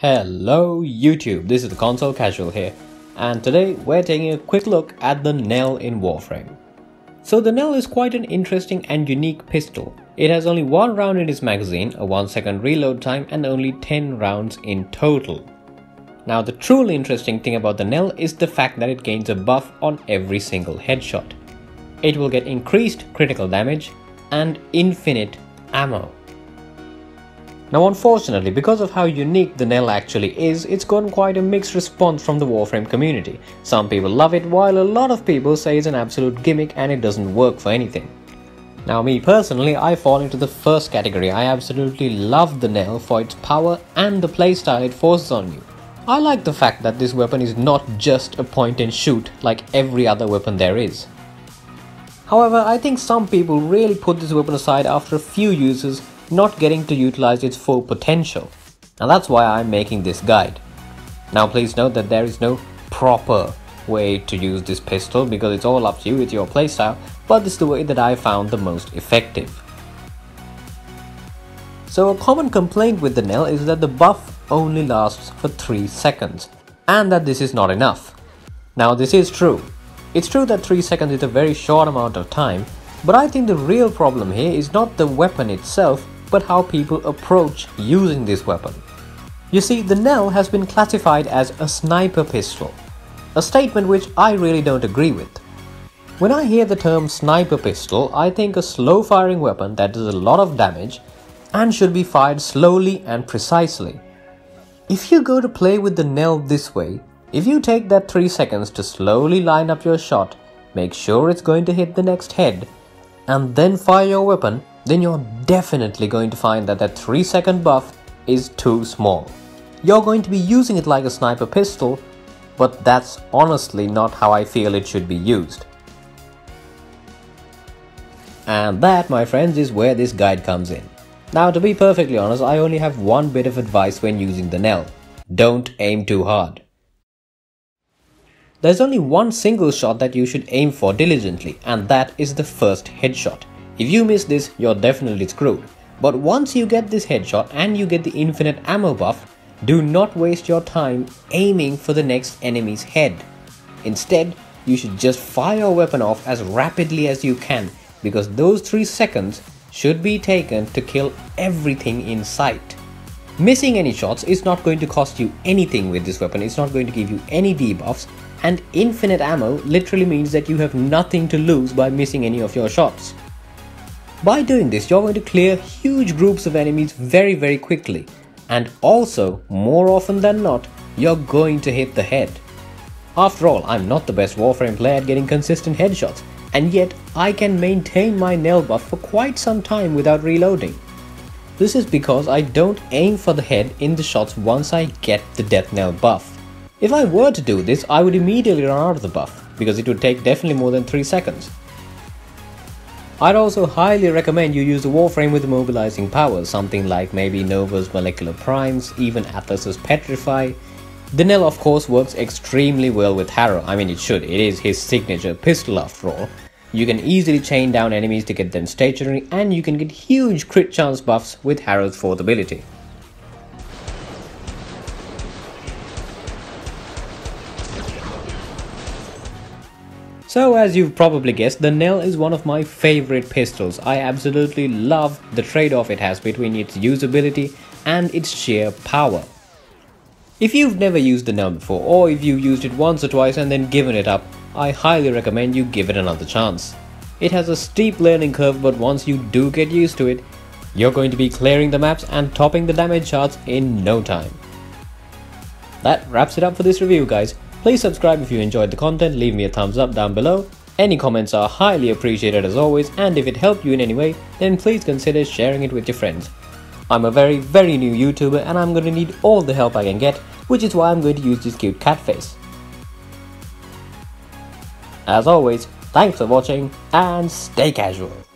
Hello YouTube, this is the Console Casual here, and today we're taking a quick look at the Knell in Warframe. So the Knell is quite an interesting and unique pistol. It has only one round in its magazine, a 1 second reload time and only 10 rounds in total. Now the truly interesting thing about the Knell is the fact that it gains a buff on every single headshot. It will get increased critical damage and infinite ammo. Now unfortunately, because of how unique the Knell actually is, it's gotten quite a mixed response from the Warframe community. Some people love it while a lot of people say it's an absolute gimmick and it doesn't work for anything. Now me personally, I fall into the first category. I absolutely love the Knell for its power and the playstyle it forces on you. I like the fact that this weapon is not just a point and shoot like every other weapon there is. However, I think some people really put this weapon aside after a few uses not getting to utilize its full potential. And that's why I'm making this guide. Now please note that there is no proper way to use this pistol because it's all up to you with your playstyle, but this is the way that I found the most effective. So a common complaint with the Knell is that the buff only lasts for 3 seconds, and that this is not enough. Now this is true. It's true that 3 seconds is a very short amount of time, but I think the real problem here is not the weapon itself, but how people approach using this weapon. You see, the Knell has been classified as a sniper pistol, a statement which I really don't agree with. When I hear the term sniper pistol, I think a slow firing weapon that does a lot of damage and should be fired slowly and precisely. If you go to play with the Knell this way, if you take that 3 seconds to slowly line up your shot, make sure it's going to hit the next head, and then fire your weapon, then you're definitely going to find that that 3 second buff is too small. You're going to be using it like a sniper pistol, but that's honestly not how I feel it should be used. And that, my friends, is where this guide comes in. Now, to be perfectly honest, I only have one bit of advice when using the Knell. Don't aim too hard. There's only one single shot that you should aim for diligently, and that is the first headshot. If you miss this, you're definitely screwed. But once you get this headshot and you get the infinite ammo buff, do not waste your time aiming for the next enemy's head. Instead, you should just fire your weapon off as rapidly as you can because those 3 seconds should be taken to kill everything in sight. Missing any shots is not going to cost you anything with this weapon, it's not going to give you any debuffs and infinite ammo literally means that you have nothing to lose by missing any of your shots. By doing this, you're going to clear huge groups of enemies very very quickly and also, more often than not, you're going to hit the head. After all, I'm not the best Warframe player at getting consistent headshots, and yet I can maintain my Knell buff for quite some time without reloading. This is because I don't aim for the head in the shots once I get the Death Knell buff. If I were to do this, I would immediately run out of the buff, because it would take definitely more than 3 seconds. I'd also highly recommend you use the Warframe with mobilizing powers, something like maybe Nova's Molecular Primes, even Atlas's Petrify. The Knell of course works extremely well with Harrow, I mean it should, it is his signature pistol after all. You can easily chain down enemies to get them stationary and you can get huge crit chance buffs with Harrow's fourth ability. So as you've probably guessed, the Knell is one of my favorite pistols. I absolutely love the trade-off it has between its usability and its sheer power. If you've never used the Knell before, or if you've used it once or twice and then given it up, I highly recommend you give it another chance. It has a steep learning curve but once you do get used to it, you're going to be clearing the maps and topping the damage charts in no time. That wraps it up for this review guys. Please subscribe if you enjoyed the content, leave me a thumbs up down below. Any comments are highly appreciated as always and if it helped you in any way, then please consider sharing it with your friends. I'm a very very new YouTuber and I'm going to need all the help I can get, which is why I'm going to use this cute cat face. As always, thanks for watching and stay casual.